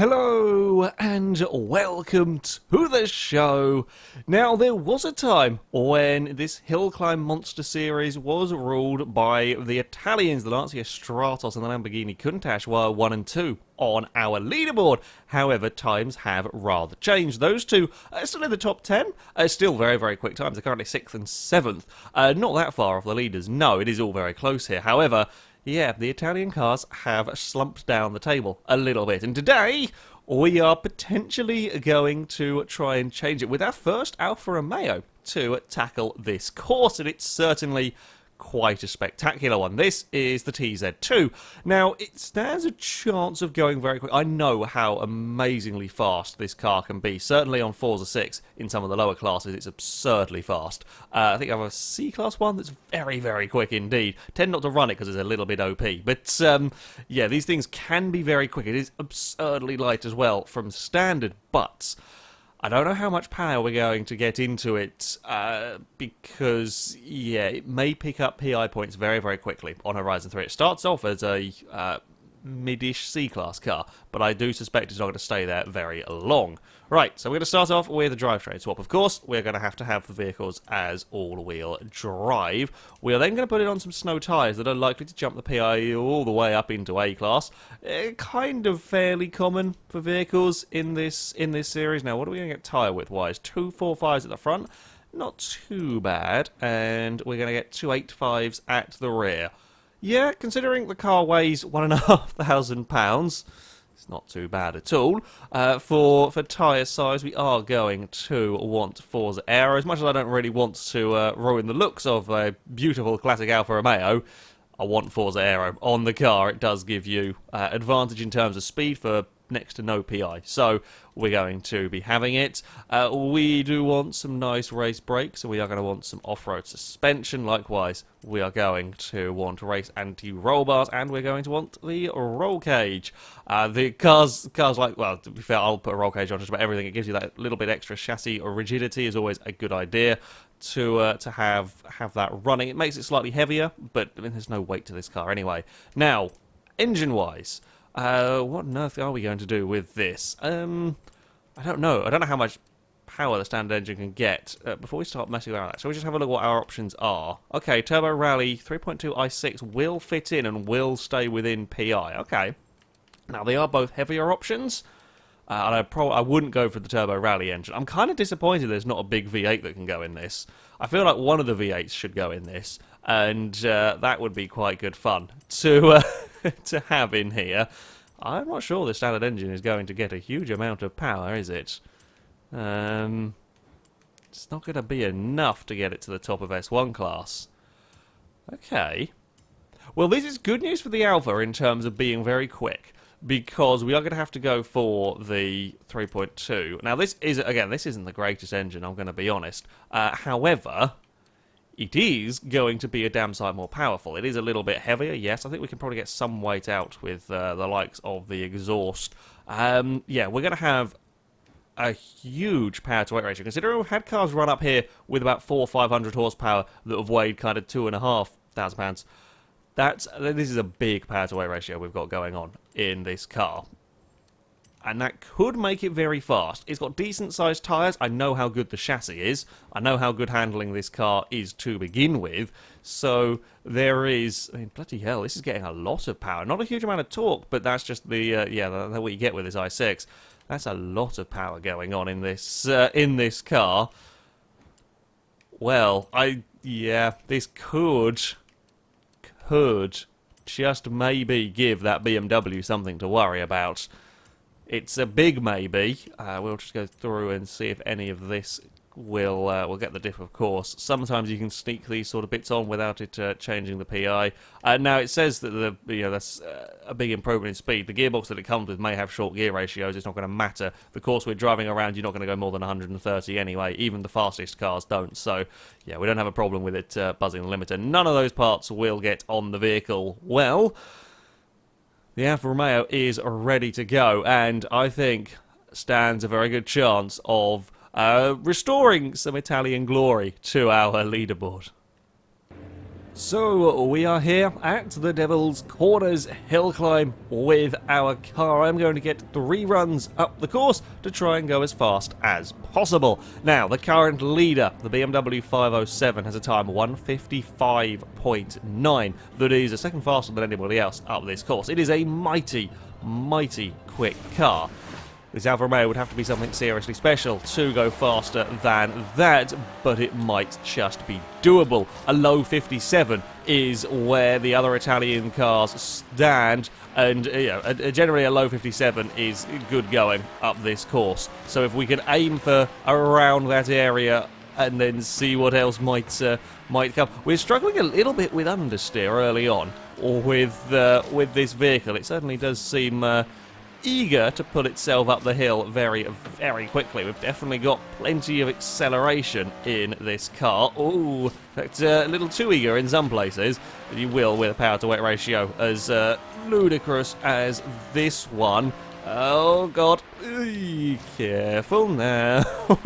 Hello and welcome to the show. Now, there was a time when this Hill Climb Monster series was ruled by the Italians, the Lancia Stratos and the Lamborghini Countach were 1 and 2 on our leaderboard. However, times have rather changed. Those two are still in the top 10, uh, still very, very quick times. They're currently 6th and 7th. Uh, not that far off the leaders, no, it is all very close here. However, yeah, the Italian cars have slumped down the table a little bit. And today, we are potentially going to try and change it with our first Alfa Romeo to tackle this course. And it's certainly quite a spectacular one. This is the TZ2. Now, it stands a chance of going very quick. I know how amazingly fast this car can be. Certainly on Forza 6, in some of the lower classes, it's absurdly fast. Uh, I think I have a C-Class one that's very, very quick indeed. Tend not to run it because it's a little bit OP. But, um, yeah, these things can be very quick. It is absurdly light as well from standard, but... I don't know how much power we're going to get into it uh, because, yeah, it may pick up PI points very, very quickly on Horizon 3. It starts off as a uh, mid-ish C-Class car, but I do suspect it's not going to stay there very long. Right, so we're going to start off with a drivetrain swap. Of course, we're going to have to have the vehicles as all-wheel drive. We are then going to put it on some snow tyres that are likely to jump the PI all the way up into A-Class. Uh, kind of fairly common for vehicles in this in this series. Now, what are we going to get tyre width-wise? Two four fives at the front. Not too bad. And we're going to get two eight fives at the rear. Yeah, considering the car weighs one and a half thousand pounds, it's not too bad at all. Uh, for for tyre size, we are going to want Forza Aero. As much as I don't really want to uh, ruin the looks of a beautiful classic Alfa Romeo, I want Forza Aero on the car. It does give you uh, advantage in terms of speed for next to no PI. So we're going to be having it. Uh, we do want some nice race brakes, so we are going to want some off-road suspension. Likewise, we are going to want race anti-roll bars, and we're going to want the roll cage. Uh, the cars, cars like, well, to be fair, I'll put a roll cage on just about everything. It gives you that little bit extra chassis or rigidity is always a good idea to uh, to have have that running. It makes it slightly heavier, but I mean, there's no weight to this car anyway. Now, engine-wise, uh, what on earth are we going to do with this? Um, I don't know. I don't know how much power the standard engine can get. Uh, before we start messing around with that, shall we just have a look at what our options are? Okay, Turbo Rally 3.2 i6 will fit in and will stay within PI. Okay. Now, they are both heavier options. Uh, and I, pro- I wouldn't go for the Turbo Rally engine. I'm kind of disappointed there's not a big V8 that can go in this. I feel like one of the V8s should go in this, and uh, that would be quite good fun to uh, to have in here. I'm not sure the standard engine is going to get a huge amount of power, is it? Um, it's not going to be enough to get it to the top of S1 class. Okay. Well, this is good news for the Alfa in terms of being very quick because we are going to have to go for the 3.2. Now, this is, again, this isn't the greatest engine, I'm going to be honest. Uh, however, it is going to be a damn sight more powerful. It is a little bit heavier, yes. I think we can probably get some weight out with uh, the likes of the exhaust. Um, yeah, we're going to have a huge power to weight ratio. Considering we've had cars run up here with about four or five hundred horsepower that have weighed kind of two and a half thousand pounds. That's this is a big power to weight ratio we've got going on in this car. And that could make it very fast. It's got decent sized tyres. I know how good the chassis is. I know how good handling this car is to begin with. So there is, I mean, bloody hell, this is getting a lot of power. Not a huge amount of torque, but that's just the, uh, yeah, that's what you get with this i6. That's a lot of power going on in this, uh, in this car. Well, I, yeah, this could could just maybe give that BMW something to worry about. It's a big maybe. Uh, we'll just go through and see if any of this will uh, will get the diff, of course. Sometimes you can sneak these sort of bits on without it uh, changing the PI. Uh, now it says that the you know that's uh, a big improvement in speed. The gearbox that it comes with may have short gear ratios. It's not going to matter. The course we're driving around, you're not going to go more than 130 anyway. Even the fastest cars don't. So yeah, we don't have a problem with it uh, buzzing the limiter. None of those parts will get on the vehicle. Well. The Alfa Romeo is ready to go, and I think stands a very good chance of uh, restoring some Italian glory to our leaderboard. So we are here at the Devil's Corners hill climb with our car. I'm going to get three runs up the course to try and go as fast as possible. Now, the current leader, the BMW 507, has a time 155.9. That is a second faster than anybody else up this course. It is a mighty, mighty quick car. This Alfa Romeo would have to be something seriously special to go faster than that, but it might just be doable. A low 57 is where the other Italian cars stand, and you know, generally a low 57 is good going up this course. So if we can aim for around that area and then see what else might uh, might come. We're struggling a little bit with understeer early on, or with uh, with this vehicle. It certainly does seem. Uh, eager to pull itself up the hill very, very quickly. We've definitely got plenty of acceleration in this car. Oh, that's uh, a little too eager in some places. You will with a power to weight ratio as uh, ludicrous as this one. Oh god, careful now.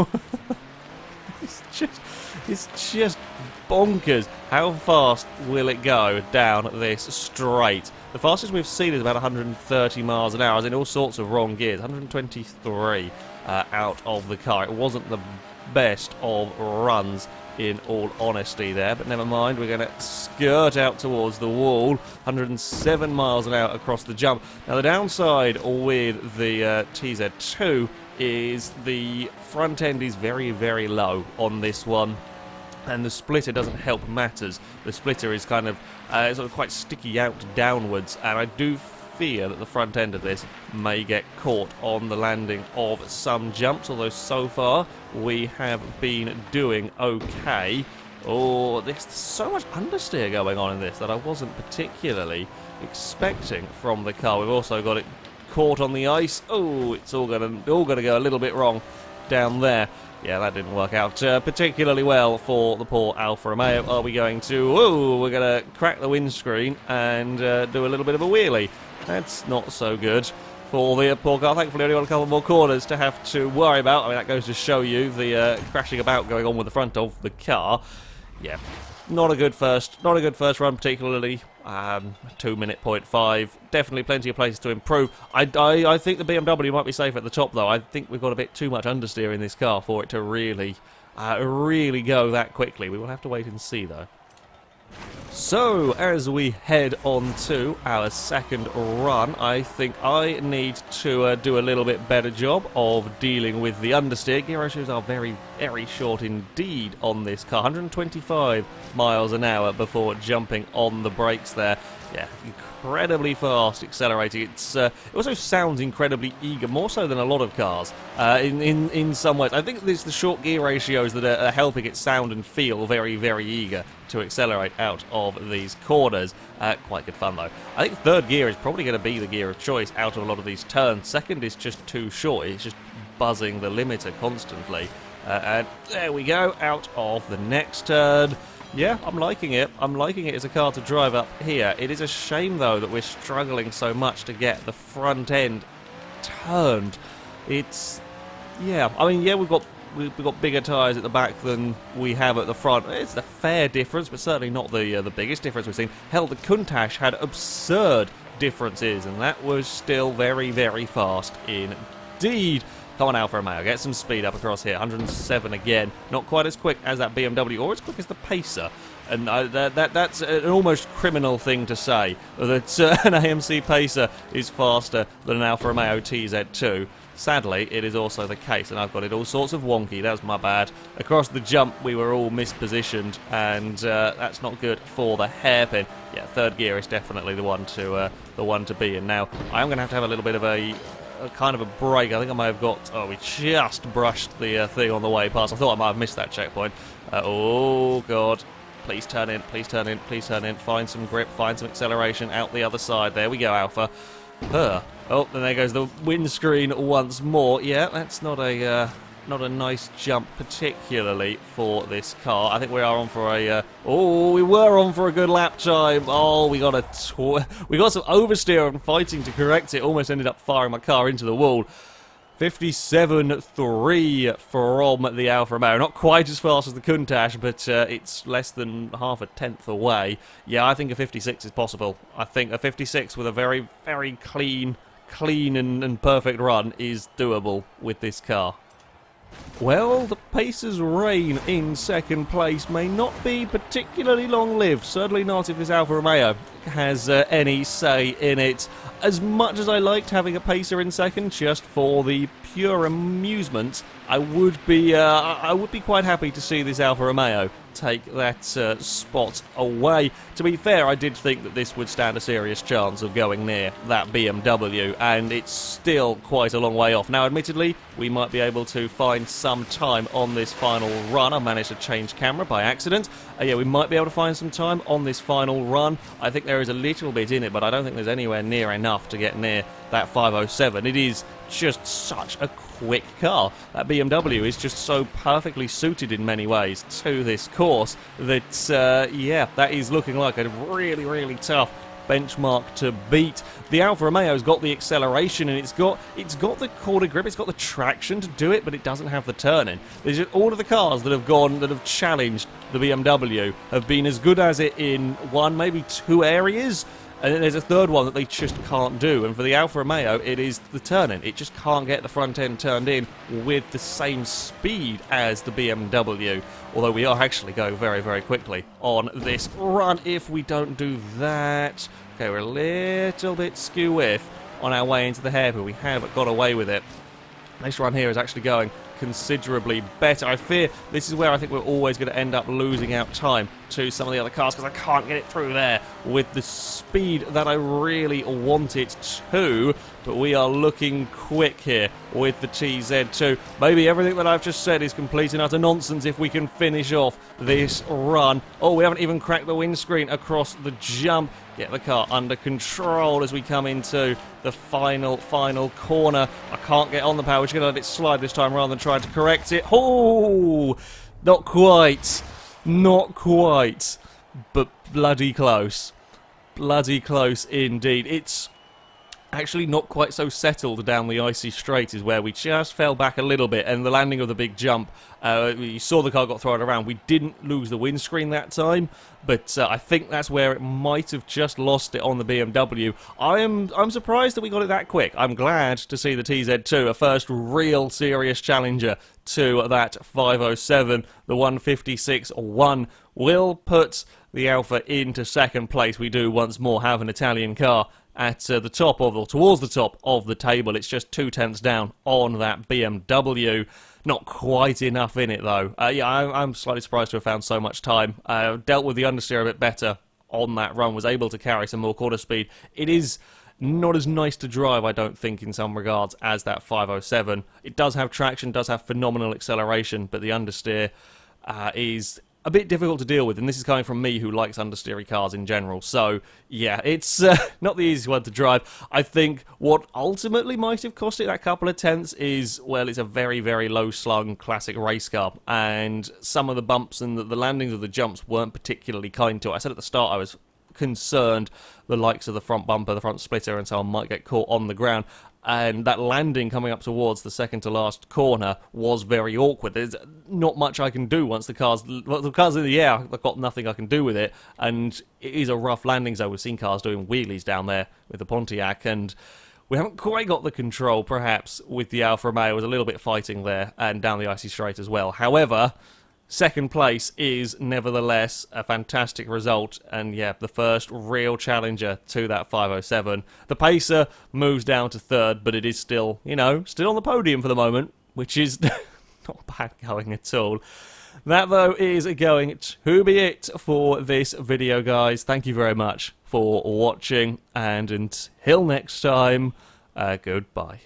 it's just, it's just bonkers. How fast will it go down this straight? The fastest we've seen is about 130 miles an hour, in all sorts of wrong gears. 123 uh, out of the car. It wasn't the best of runs in all honesty there, but never mind, we're going to skirt out towards the wall, 107 miles an hour across the jump. Now the downside with the uh, TZ2 is the front end is very, very low on this one and the splitter doesn't help matters. The splitter is kind of uh, sort of quite sticky out downwards, and I do fear that the front end of this may get caught on the landing of some jumps, although so far we have been doing okay. Oh, there's so much understeer going on in this that I wasn't particularly expecting from the car. We've also got it caught on the ice. Oh, it's all gonna all gonna go a little bit wrong down there. Yeah, that didn't work out uh, particularly well for the poor Alfa Romeo. Are we going to... Oh, we're going to crack the windscreen and uh, do a little bit of a wheelie. That's not so good for the poor car. Thankfully, only got a couple more corners to have to worry about. I mean, that goes to show you the uh, crashing about going on with the front of the car. Yeah, not a good first, not a good first run particularly. Um, two minute point five. Definitely plenty of places to improve. I, I, I think the BMW might be safe at the top though. I think we've got a bit too much understeer in this car for it to really, uh, really go that quickly. We will have to wait and see though. So, as we head on to our second run, I think I need to uh, do a little bit better job of dealing with the understeer. Gear ratios are very, very short indeed on this car. 125 miles an hour before jumping on the brakes there. Yeah, incredibly fast accelerating. It's uh, it also sounds incredibly eager, more so than a lot of cars. Uh, in in in some ways, I think it's the short gear ratios that are, are helping it sound and feel very very eager to accelerate out of these corners. Uh, quite good fun though. I think third gear is probably going to be the gear of choice out of a lot of these turns. Second is just too short. It's just buzzing the limiter constantly. Uh, and there we go, out of the next turn. Yeah, I'm liking it. I'm liking it as a car to drive up here. It is a shame, though, that we're struggling so much to get the front end turned. It's... Yeah, I mean, yeah, we've got we've got bigger tyres at the back than we have at the front. It's a fair difference, but certainly not the uh, the biggest difference we've seen. Hell, the Countach had absurd differences, and that was still very, very fast indeed. Come on, Alfa Romeo, get some speed up across here. 107 again. Not quite as quick as that BMW, or as quick as the Pacer. And uh, that, that, that's an almost criminal thing to say, that uh, an AMC Pacer is faster than an Alfa Romeo TZ2. Sadly, it is also the case, and I've got it all sorts of wonky. That was my bad. Across the jump, we were all mispositioned, and uh, that's not good for the hairpin. Yeah, third gear is definitely the one to uh, the one to be in. Now, I am going to have to have a little bit of a a kind of a break. I think I may have got... Oh, we just brushed the uh, thing on the way past. I thought I might have missed that checkpoint. Uh, oh, God. Please turn in, please turn in, please turn in. Find some grip, find some acceleration out the other side. There we go, Alfa. Oh, then there goes the windscreen once more. Yeah, that's not a... Uh, not a nice jump, particularly for this car. I think we are on for a. Uh, oh, we were on for a good lap time. Oh, we got a. we got some oversteer and fighting to correct it. Almost ended up firing my car into the wall. 57.3 from the Alfa Romeo. Not quite as fast as the Countach, but uh, it's less than half a tenth away. Yeah, I think a 56 is possible. I think a 56 with a very, very clean, clean and, and perfect run is doable with this car. Well, the Pacers' reign in second place may not be particularly long-lived, certainly not if this Alfa Romeo has uh, any say in it. As much as I liked having a Pacer in second, just for the pure amusement, I would be uh, I would be quite happy to see this Alfa Romeo take that uh, spot away. To be fair, I did think that this would stand a serious chance of going near that BMW, and it's still quite a long way off. Now, admittedly, we might be able to find some time on this final run. I managed to change camera by accident. Uh, yeah, we might be able to find some time on this final run. I think there is a little bit in it, but I don't think there's anywhere near enough to get near that 507. It is just such a quick car. That BMW is just so perfectly suited in many ways to this course that, uh, yeah, that is looking like a really, really tough benchmark to beat. The Alfa Romeo's got the acceleration and it's got it's got the quarter grip, it's got the traction to do it, but it doesn't have the turning. There's just, all of the cars that have gone that have challenged the BMW have been as good as it in one, maybe two areas. And then there's a third one that they just can't do. And for the Alfa Romeo, it is the turning. It just can't get the front end turned in with the same speed as the BMW. Although we are actually going very, very quickly on this run if we don't do that. Okay, we're a little bit skew with on our way into the hairpin. We have got away with it. This run here is actually going considerably better. I fear this is where I think we're always going to end up losing out time to some of the other cars because I can't get it through there with the speed that I really want it to. But we are looking quick here with the TZ2. Maybe everything that I've just said is complete and utter nonsense if we can finish off this run. Oh, we haven't even cracked the windscreen across the jump. Get the car under control as we come into the final, final corner. I can't get on the power. We're just going to let it slide this time rather than trying to correct it. Oh, not quite. Not quite, but bloody close. Bloody close indeed. It's actually not quite so settled down the icy straight is where we just fell back a little bit and the landing of the big jump uh, you saw the car got thrown around. We didn't lose the windscreen that time but uh, I think that's where it might have just lost it on the BMW I am I'm surprised that we got it that quick. I'm glad to see the TZ2 a first real serious challenger to that 507 the 156-1 will put the Alfa into second place. We do once more have an Italian car at uh, the top of, or towards the top of the table. It's just two tenths down on that BMW. Not quite enough in it, though. Uh, yeah, I, am slightly surprised to have found so much time. Uh, dealt with the understeer a bit better on that run, was able to carry some more quarter speed. It is not as nice to drive, I don't think, in some regards, as that 507. It does have traction, does have phenomenal acceleration, but the understeer uh, is a bit difficult to deal with, and this is coming from me who likes understeery cars in general. So, yeah, it's uh, not the easiest one to drive. I think what ultimately might have cost it that couple of tenths is, well, it's a very, very low slung classic race car, and some of the bumps and the, the landings of the jumps weren't particularly kind to it. I said at the start I was concerned the likes of the front bumper, the front splitter, and so on might get caught on the ground and that landing coming up towards the second to last corner was very awkward. There's not much I can do once the car's well, the car's in the air. I've got nothing I can do with it, and it is a rough landing zone. We've seen cars doing wheelies down there with the Pontiac, and we haven't quite got the control, perhaps, with the Alfa Romeo. It was a little bit fighting there and down the icy straight as well. However, Second place is nevertheless a fantastic result, and yeah, the first real challenger to that 507. The Pacer moves down to third, but it is still, you know, still on the podium for the moment, which is not bad going at all. That, though, is going to be it for this video, guys. Thank you very much for watching, and until next time, uh, goodbye.